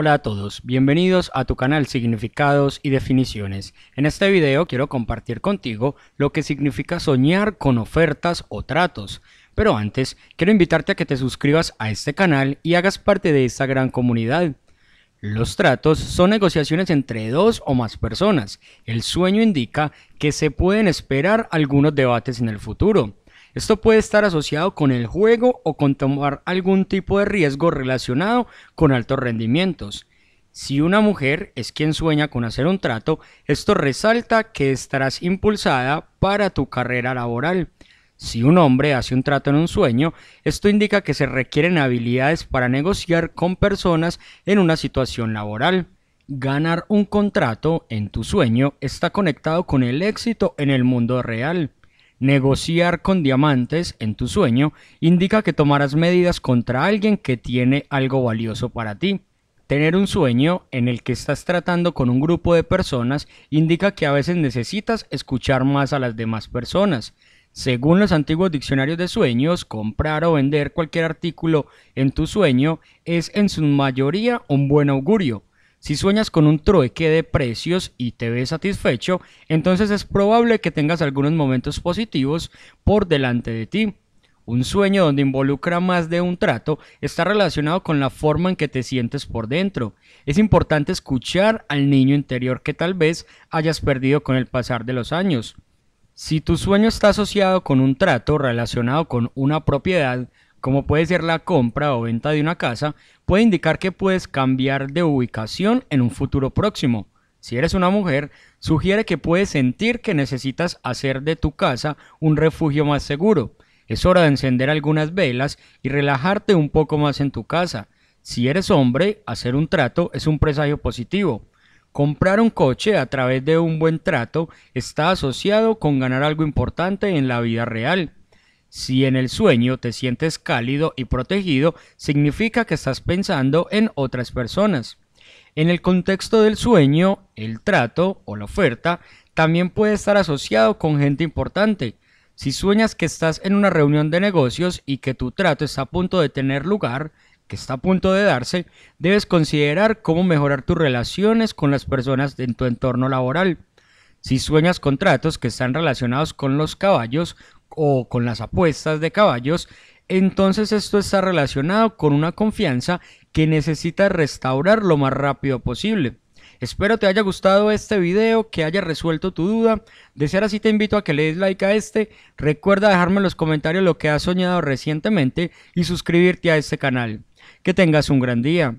Hola a todos, bienvenidos a tu canal Significados y Definiciones. En este video quiero compartir contigo lo que significa soñar con ofertas o tratos. Pero antes, quiero invitarte a que te suscribas a este canal y hagas parte de esta gran comunidad. Los tratos son negociaciones entre dos o más personas. El sueño indica que se pueden esperar algunos debates en el futuro. Esto puede estar asociado con el juego o con tomar algún tipo de riesgo relacionado con altos rendimientos. Si una mujer es quien sueña con hacer un trato, esto resalta que estarás impulsada para tu carrera laboral. Si un hombre hace un trato en un sueño, esto indica que se requieren habilidades para negociar con personas en una situación laboral. Ganar un contrato en tu sueño está conectado con el éxito en el mundo real. Negociar con diamantes en tu sueño indica que tomarás medidas contra alguien que tiene algo valioso para ti. Tener un sueño en el que estás tratando con un grupo de personas indica que a veces necesitas escuchar más a las demás personas. Según los antiguos diccionarios de sueños, comprar o vender cualquier artículo en tu sueño es en su mayoría un buen augurio. Si sueñas con un trueque de precios y te ves satisfecho, entonces es probable que tengas algunos momentos positivos por delante de ti. Un sueño donde involucra más de un trato está relacionado con la forma en que te sientes por dentro. Es importante escuchar al niño interior que tal vez hayas perdido con el pasar de los años. Si tu sueño está asociado con un trato relacionado con una propiedad, como puede ser la compra o venta de una casa, puede indicar que puedes cambiar de ubicación en un futuro próximo. Si eres una mujer, sugiere que puedes sentir que necesitas hacer de tu casa un refugio más seguro. Es hora de encender algunas velas y relajarte un poco más en tu casa. Si eres hombre, hacer un trato es un presagio positivo. Comprar un coche a través de un buen trato está asociado con ganar algo importante en la vida real. Si en el sueño te sientes cálido y protegido, significa que estás pensando en otras personas. En el contexto del sueño, el trato o la oferta también puede estar asociado con gente importante. Si sueñas que estás en una reunión de negocios y que tu trato está a punto de tener lugar, que está a punto de darse, debes considerar cómo mejorar tus relaciones con las personas en tu entorno laboral. Si sueñas con tratos que están relacionados con los caballos o con las apuestas de caballos, entonces esto está relacionado con una confianza que necesitas restaurar lo más rápido posible. Espero te haya gustado este video, que haya resuelto tu duda. De ser así te invito a que le des like a este. Recuerda dejarme en los comentarios lo que has soñado recientemente y suscribirte a este canal. Que tengas un gran día.